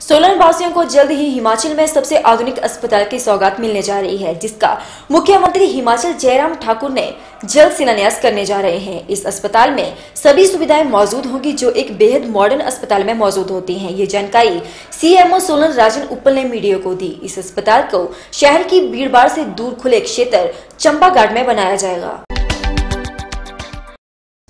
सोलन वासियों को जल्द ही हिमाचल में सबसे आधुनिक अस्पताल की सौगात मिलने जा रही है, जिसका मुख्यमंत्री हिमाचल जयराम ठाकुर ने जल्द शिलान्यास करने जा रहे हैं। इस अस्पताल में सभी सुविधाएँ मौजूद होंगी, जो एक बेहद मॉडर्न अस्पताल में मौजूद होती हैं। ये जानकारी सीएमओ सोलन राजन उप्पल ने मीडिया को दी। इस अस्पताल को शहर की भीड़ से दूर खुले क्षेत्र चंबा में बनाया जाएगा।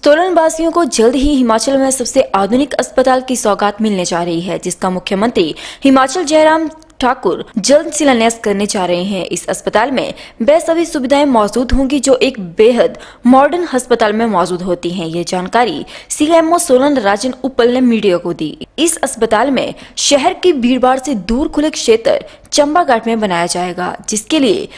सोलन वासियों को जल्द ही हिमाचल में सबसे आधुनिक अस्पताल की सौगात मिलने जा रही है, जिसका मुख्यमंत्री हिमाचल जयराम ठाकुर जल्द शिलान्यास करने जा रहे हैं। इस अस्पताल में वे सभी सुविधाएँ मौजूद होंगी, जो एक बेहद मॉडर्न अस्पताल में मौजूद होती हैं। ये जानकारी सीएमओ सोलन राजन उपल ने मीडिया को दी। इस अस्पताल में शहर की भीड़भाड़ से दूर खुले क्षेत्र चंबा घाट में बनाया जाएगा, जिसके लिए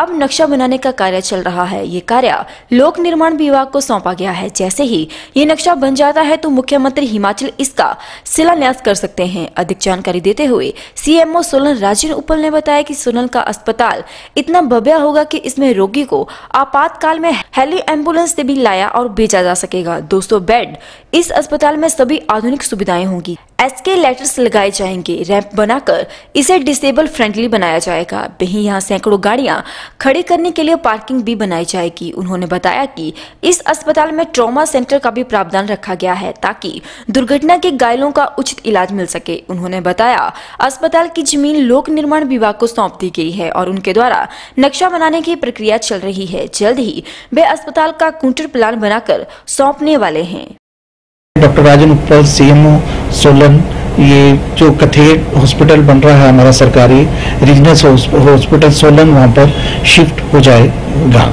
अब नक्शा बनाने का कार्य चल रहा है। ये कार्य लोक निर्माण विभाग को सौंपा गया है। जैसे ही ये नक्शा बन जाता है तो मुख्यमंत्री हिमाचल इसका शिलान्यास कर सकते हैं। अधिक जानकारी देते हुए सीएमओ सोलन राजन उपल ने बताया कि सोलन का अस्पताल इतना भव्य होगा कि इसमें रोगी को आपातकाल में हेली एंबुलेंस से भी लाया और भेजा जा सकेगा। दोस्तों, बेड इस अस्पताल में सभी आधुनिक सुविधाएँ होंगी। एसके लेटर्स लगाए जाएँगे। रैंप बनाकर इसे डिसेबल फ्रेंडली बनाया जाएगा। वहीं यहाँ सैकड़ों गाड़ियाँ खड़ी करने के लिए पार्किंग भी बनाई जाएगी। उन्होंने बताया कि इस अस्पताल में ट्रॉमा सेंटर का भी प्रावधान रखा गया है ताकि दुर्घटना के घायलों का उचित इलाज मिल सके। उन्होंने बताया, अस्पताल की ज़मीन लोक निर्माण विभाग को सौंप दी गई है और उनके द्वारा नक्शा बनाने की प्रक्रिया चल रही है। जल्द ही वे अस्पताल का काउंटर प्लान बनाकर सौंपने वाले हैं। डॉक्टर राजन उपल सीएमओ सोलन ये जो कथेर हॉस्पिटल बन रहा है हमारा सरकारी रीजनल हॉस्पिटल सोलन वहाँ पर शिफ्ट हो जाएगा।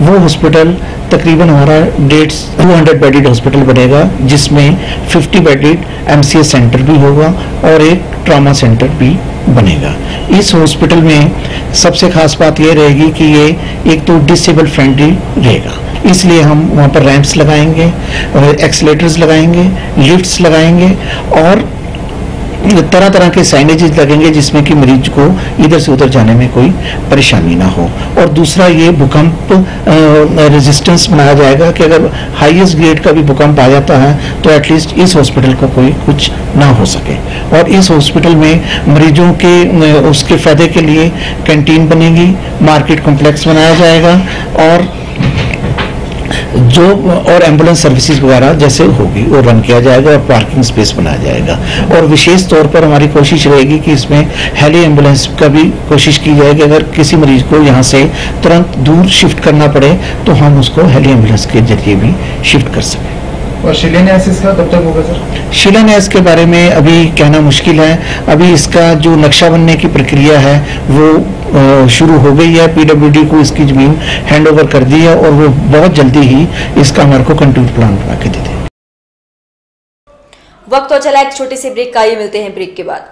वो हॉस्पिटल तकरीबन हमारा डेढ़ टू हंड्रेड बेडेड हॉस्पिटल बनेगा, जिसमें 50 बेडेड एमसीएस सेंटर भी होगा और एक ट्रामा सेंटर भी बनेगा। इस हॉस्पिटल में सबसे खास बात यह रहेगी कि ये एक तो डिसेबल फ्रेंडली रहेगा। इसलिए हम वहाँ पर रैंप्स लगाएँगे एक्सलेटर्स लगाएँगे लिफ्ट्स लगाएँगे, और तरह तरह के साइनेजेस लगेंगे जिसमें कि मरीज़ को इधर से उधर जाने में कोई परेशानी ना हो। और दूसरा ये भूकंप रेजिस्टेंस बनाया जाएगा कि अगर हाईएस्ट ग्रेड का भी भूकंप आ जाता है तो एटलीस्ट इस हॉस्पिटल को कोई कुछ ना हो सके। और इस हॉस्पिटल में मरीजों के उसके फ़ायदे के लिए कैंटीन बनेगी मार्केट कॉम्प्लेक्स बनाया जाएगा और जो, और एंबुलेंस सर्विसेज़ वगैरह जैसे होगी, वो रन किया जाएगा और पार्किंग स्पेस बनाया जाएगा। और विशेष तौर पर हमारी कोशिश रहेगी कि इसमें हेली एंबुलेंस का भी कोशिश की जाएगी अगर किसी मरीज़ को यहाँ से तुरंत दूर शिफ्ट करना पड़े तो हम उसको हेली एंबुलेंस के ज़रिए भी शिफ्ट कर सकें। और शिलान्यास इसका कब तक होगा सर? शिलान्यास के बारे में अभी कहना मुश्किल है। अभी इसका जो नक्शा बनने की प्रक्रिया है वो शुरू हो गई है। पीडब्ल्यूडी को इसकी ज़मीन हैंड ओवर कर दी है और वो बहुत जल्दी ही इसका हमारे को कंट्रोल प्लान बना के दे दें वक्त हो चला एक छोटे से ब्रेक का। ये मिलते हैं ब्रेक के बाद।